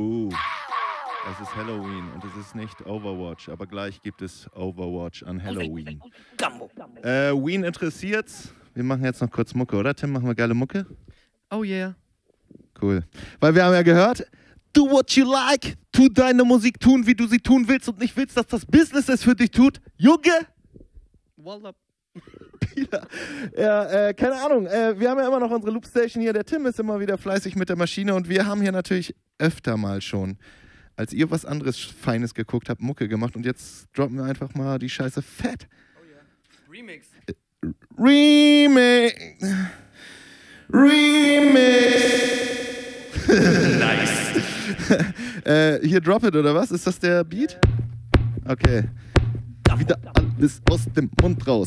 Buh. Es ist Halloween und es ist nicht Overwatch, aber gleich gibt es Overwatch an Halloween. Äh, Wien interessiert's. Wir machen jetzt noch kurz Mucke, oder Tim? Machen wir geile Mucke? Oh yeah. Cool. Weil wir haben ja gehört, do what you like. Tu deine Musik tun, wie du sie tun willst und nicht willst, dass das Business es für dich tut. Junge! Wallah. Pila. Ja, äh, keine Ahnung. Äh, wir haben ja immer noch unsere Loopstation hier. Der Tim ist immer wieder fleißig mit der Maschine und wir haben hier natürlich öfter mal schon, als ihr was anderes Feines geguckt habt, Mucke gemacht und jetzt droppen wir einfach mal die Scheiße fett. Oh yeah. Remix. Remix. Remix. nice. äh, hier Drop It oder was? Ist das der Beat? Okay. Wieder alles aus dem Mund raus.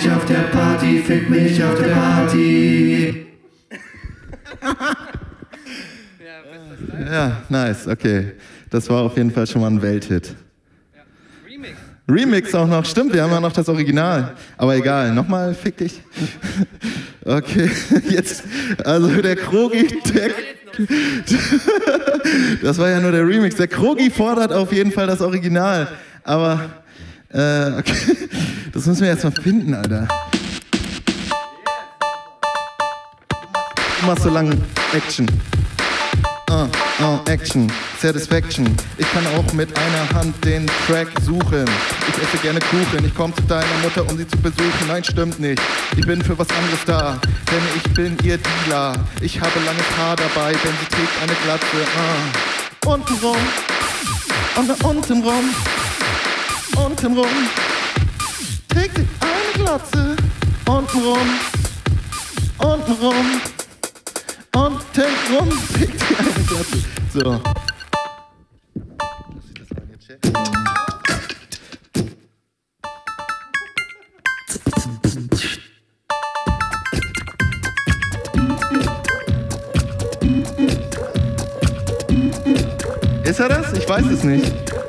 mich auf der Party, fick mich auf der Party. Ja, nice, okay. Das war auf jeden Fall schon mal ein Welthit. Remix. Remix auch noch, stimmt, wir haben ja noch das Original. Aber egal, nochmal, fick dich. Okay, jetzt, also der Krogi, der, das war ja nur der Remix. Der Krogi fordert auf jeden Fall das Original. Aber, äh, okay, das müssen wir jetzt mal finden, Alter. Du machst so lange Action. Uh, uh, Action, Satisfaction. Ich kann auch mit einer Hand den Track suchen. Ich esse gerne Kuchen. Ich komme zu deiner Mutter, um sie zu besuchen. Nein, stimmt nicht. Ich bin für was anderes da, denn ich bin ihr Dealer. Ich habe langes Haar dabei, denn sie trägt eine Glatze. Uh. Untenrum, und untenrum, untenrum. Trägt sie eine Glatze. Untenrum, untenrum. Und rum trägt sie eine Glatze. So. Ist er das? Ich weiß es nicht.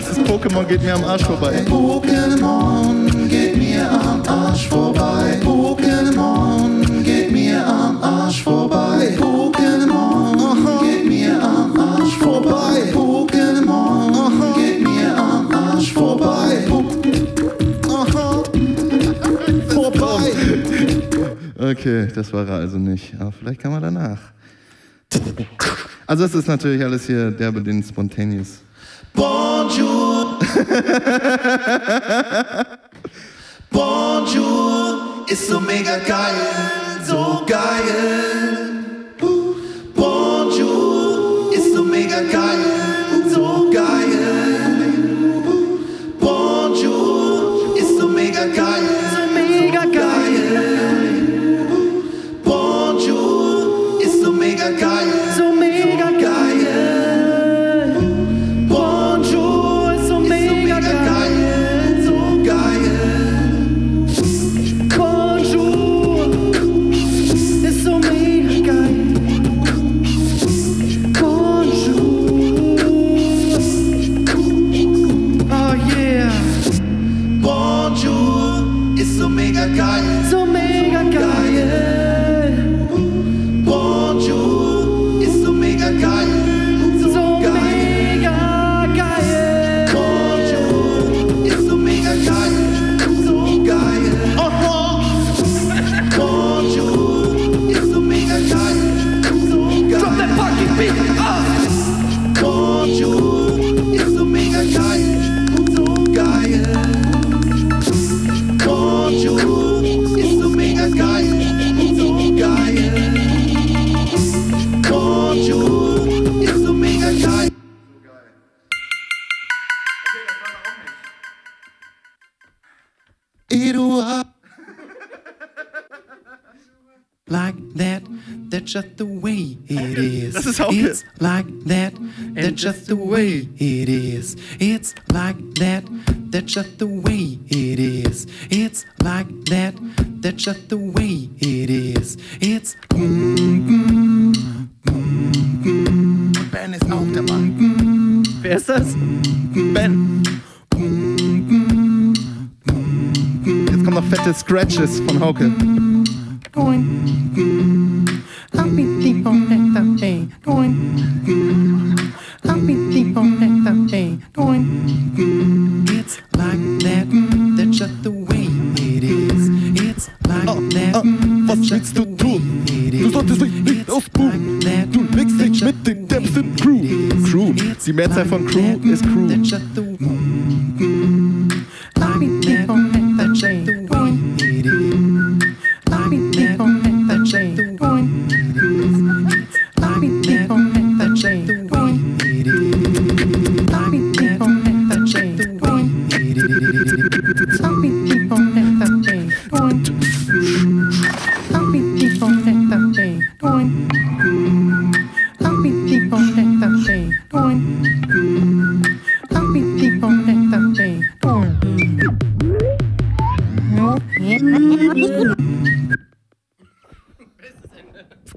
Das ist Pokémon geht mir am Arsch vorbei. Pokémon geht mir am Arsch vorbei. Pokémon geht mir am Arsch vorbei. Pokémon geht mir am Arsch vorbei. Pokémon geht mir am Arsch vorbei. Vorbei. Okay, das war er also nicht. Aber vielleicht kann man danach. Also es ist natürlich alles hier derbe den Spontaneous. Bonjour. Bonjour ist so mega geil, so geil. Like that. That's just the way it is. Das ist auch it's like that. That's just the way it is. It's like that. That's just the way it is. It's like that. That's just the way it is. It's Ben ist auch dabei. Wer ist das? Ben. Jetzt kommen noch fette Scratches von Hauke. Going. I'll be deep on that day going. I'll be deep on that day going. It's like that. That's just the way it is. It's like that. ah, was that's willst just du the tun? way it Du is. solltest dich nicht that. Du legst dich mit den in Crew. Crew. Die Mehrzahl von Crew ist Crew.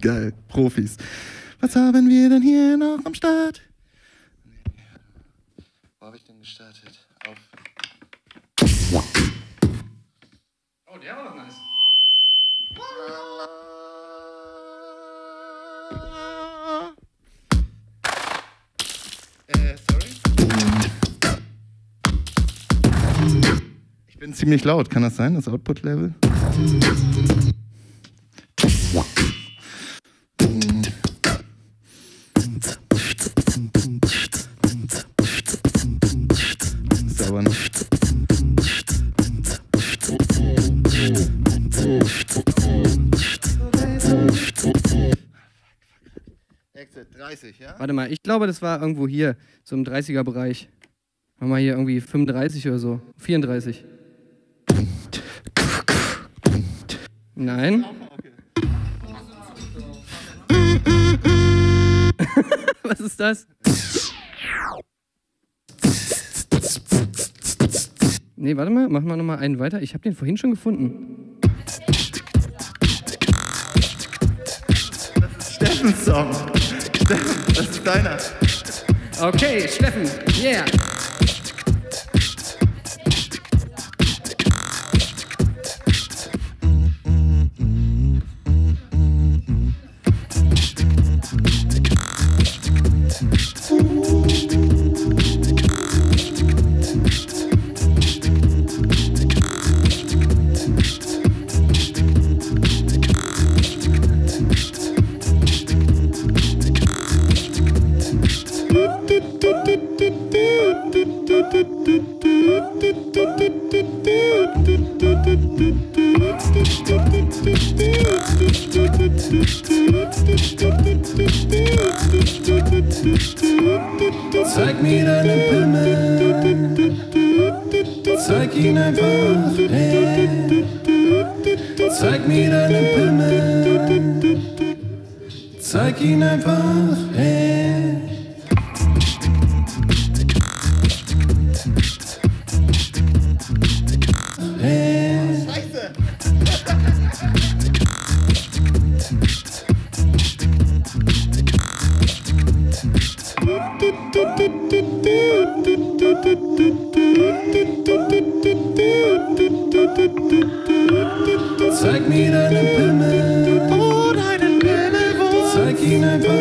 Geil, Profis. Was haben wir denn hier noch am Start? Wo habe ich denn gestartet? Auf. Oh, der war nice. Ziemlich laut, kann das sein, das Output-Level? Ist aber nicht. Exit 30, ja? Warte mal, ich glaube, das war irgendwo hier, so im 30er-Bereich. Machen wir hier irgendwie 35 oder so. 34. Nein? Was ist das? Nee, warte mal, machen wir nochmal einen weiter. Ich habe den vorhin schon gefunden. Steffens Song. Steffen, das ist deiner. Okay, Steffen, yeah. Zeig ihn einfach her. Zeig mir deinen Pimmel. Zeig ihn einfach her. Zeig mir deinen Pimmel. Oh, deinen Pimmelwurst. Zeig ihn einfach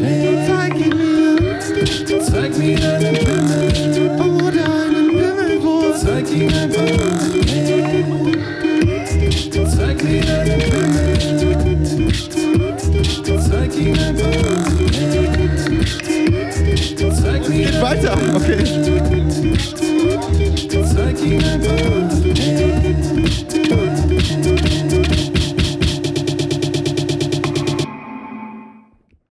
her. Zeig ihn mir. Zeig mir deinen Pimmel. Oh, deinen Pimmelwurst. Zeig ihn einfach her. Zeig mir deinen Pimmel. Zeig ihn einfach her. Zeig mir Geht weiter. Okay.